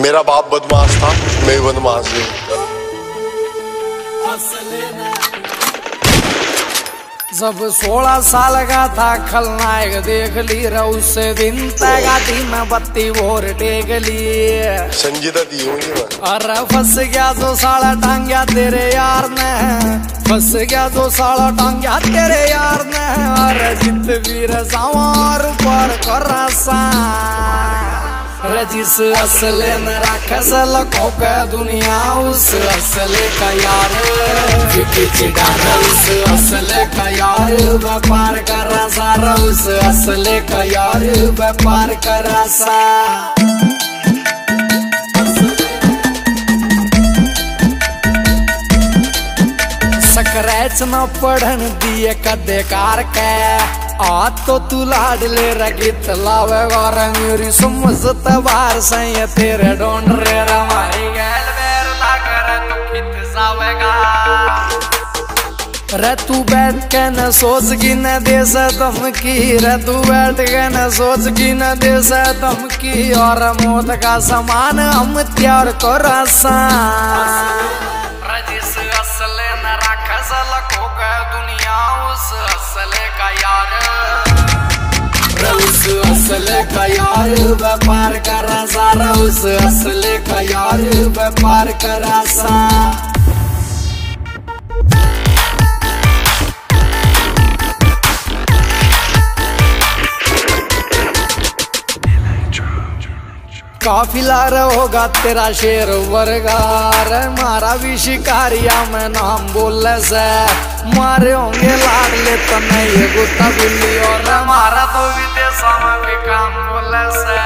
मेरा बाप बदमाश था मैं बदमाश हूँ। जब सोलह साल का था खलनायक देख ली उस दिन। तगाती में बत्ती भोर टेक ली। संगीता दी होंगी अरे फंस गया जो साला टांग्या तेरे यार ने। फंस गया जो साला टांग्या तेरे यार ने। अरे जित वीर सवार पर कर सा रजिस असले न राखस लखों का दुनिया उस असले का यार चिड़ाना उस असले का यार व्यापार कर सारा उस असले का यार व्यापार कर सा स्क्रैच न पढ़न दिए कदे कार के तो तू लाडले रगित लावे और मेरी समझत बार सही तेरे डोंड रे रमाई गैल बेर कर तू खित जावेगा रे तू बैठ के न सोच की न दे धमकी, रे तू बैठ के न सोच की न दे धमकी, और मौत का समान हम त्यार को रसा राखस हो का दुनिया उस असले का यार। उस असले का यार, व्यापार करा सारा। उस असले का यार, व्यापार करा सा। काफिला होगा तेरा शेर वर्गार। मारा भी शिकारिया, में नाम बोल से मारे होंगे लाडले तो नहीं गुत्ता बिल्ली और मारा तो विदेश में भी काम बोल से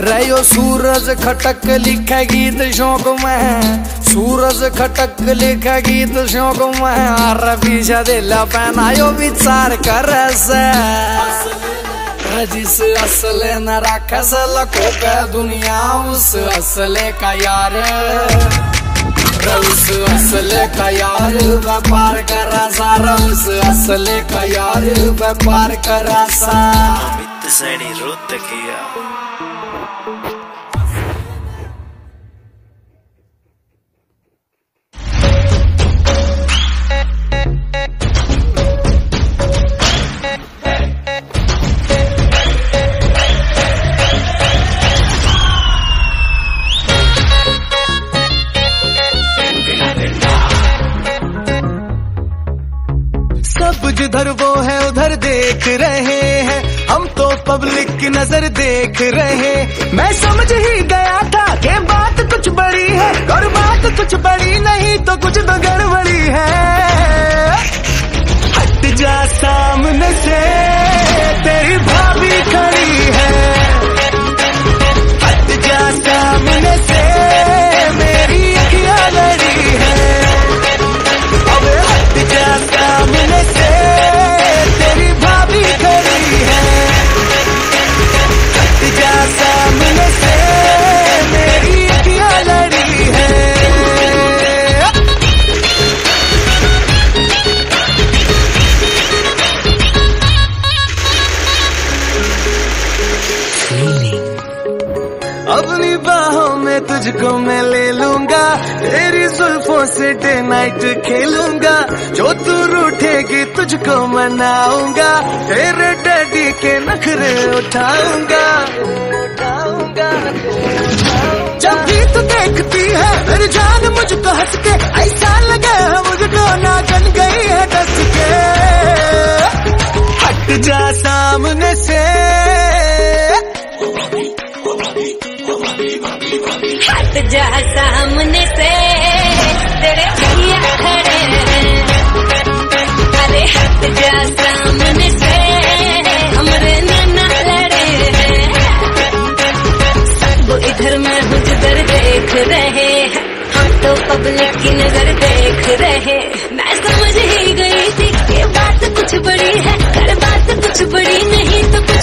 रहो सूरज खटक लिखा गीत शौक में सूरज खटक लिखा गीत शौक में रवि दिला पहनायो विचार कर से जिस असले न रख लखो दुनिया उस असले का यार उस असले का यार व्यापार करा सारा उस असले का यार व्यापार करा सा रुत किया सब जिधर वो है, उधर देख रहे हैं। हम तो पब्लिक की नज़र देख रहे मैं समझ ही गया था कि बात कुछ बड़ी है और बात कुछ बड़ी नहीं तो कुछ तो तुझको मैं ले लूँगा। तेरी जुल्फों से डे नाइट खेलूँगा। जो तू रूठेगी तुझको मनाऊँगा। तेरे डैडी के नखरे उठाऊँगा। जब भी तू देखती है, मेरी जान मुझको हंस के ऐसा लगे। हट जा सामने से। तेरे भैया खड़े अरे हट जा सामने से। हमरे नाना लड़े सब इधर मैं कुछ जिधर देख रहे हम तो पब्लिक की नज़र देख रहे मैं समझ ही गई थी ये बात कुछ बड़ी है। हर बात कुछ बड़ी नहीं तो कुछ